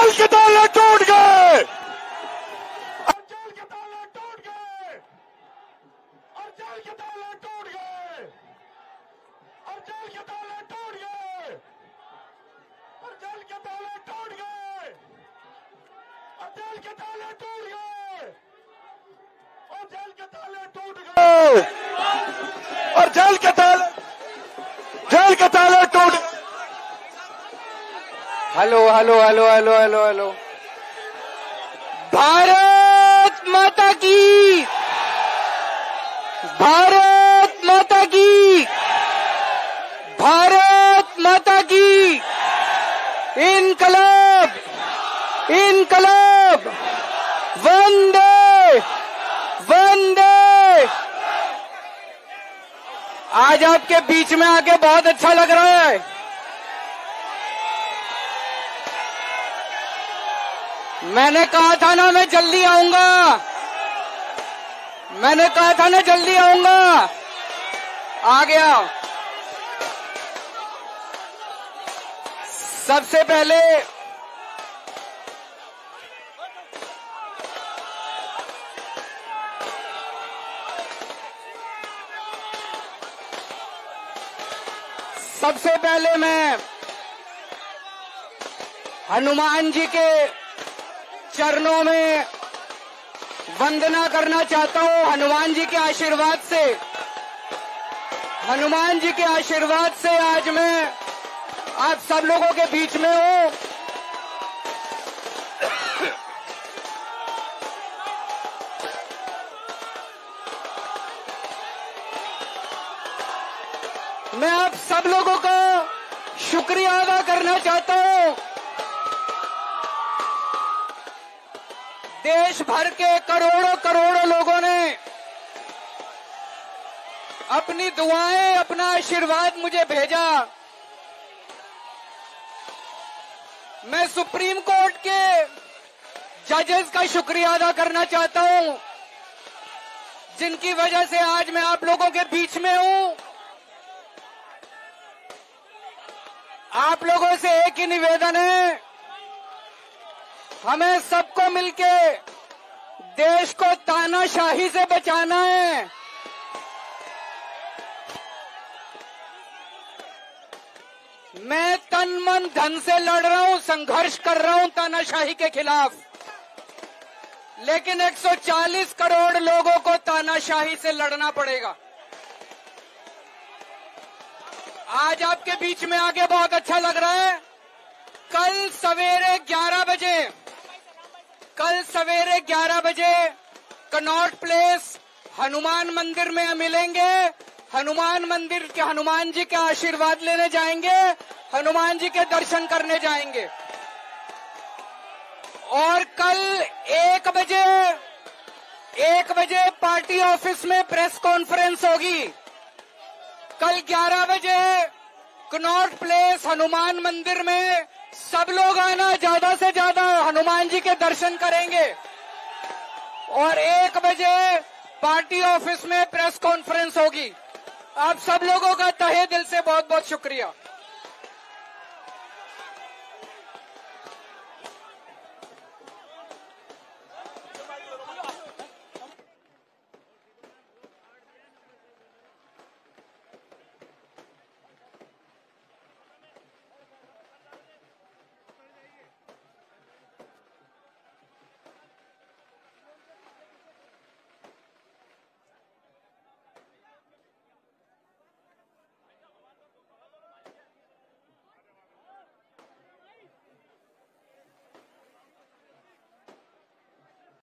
Jail के ताले टूट गए। जेल के ताले टूट गए। जेल के ताले टूट गए। जेल के ताले टूट गए। जेल के ताले टूट गए। जेल के ताले टूट गए। जेल के ताले टूट गए। और जेल के ताले जेल के ताले टूट गए hello hello hello hello hello hello Bharat Mata की। भारत माता की। भारत माता की। इनकलाब इनकलाब। वंदे वंदे। आज आपके बीच में आके बहुत अच्छा लग रहा है। मैंने कहा था ना मैं जल्दी आऊँगा। मैंने कहा था ना जल्दी आऊँगा। आ गया सबसे पहले सबसे पहले मैं हनुमान जी के चरणों में वंदना करना चाहता हूँ हनुमान जी के आशीर्वाद से। हनुमान जी के आशीर्वाद से आज मैं आप सब लोगों के बीच में हूँ। मैं आप सब लोगों का शुक्रिया अदा करना चाहता हूँ। देश भर के करोड़ों करोड़ों लोगों ने अपनी दुआएँ, अपना आशीर्वाद मुझे भेजा। मैं सुप्रीम कोर्ट के जजेस का शुक्रिया अदा करना चाहता हूँ, जिनकी वजह से आज मैं आप लोगों के बीच में हूँ। आप लोगों से एक ही निवेदन है हमें सबको मिलके देश को तानाशाही से बचाना है। मैं तन मन धन से लड़ रहा हूँ, संघर्ष कर रहा हूँ तानाशाही के खिलाफ। लेकिन 140 करोड़ लोगों को तानाशाही से लड़ना पड़ेगा। आज आपके बीच में आके बहुत अच्छा लग रहा है। कल सवेरे 11 बजे कल सवेरे 11 बजे कनॉट प्लेस हनुमान मंदिर में मिलेंगे। हनुमान मंदिर के हनुमान जी के आशीर्वाद लेने जाएँगे। हनुमान जी के दर्शन करने जाएँगे। और कल एक बजे एक बजे पार्टी ऑफ़िस में प्रेस कॉन्फ्रेंस होगी। कल 11 बजे कनॉट प्लेस हनुमान मंदिर में सब लोग आना, ज़्यादा हनुमान जी के दर्शन करेंगे। और एक बजे पार्टी ऑफ़िस में प्रेस कॉन्फ्रेंस होगी। आप सब लोगों का तहे दिल से बहुत बहुत शुक्रिया।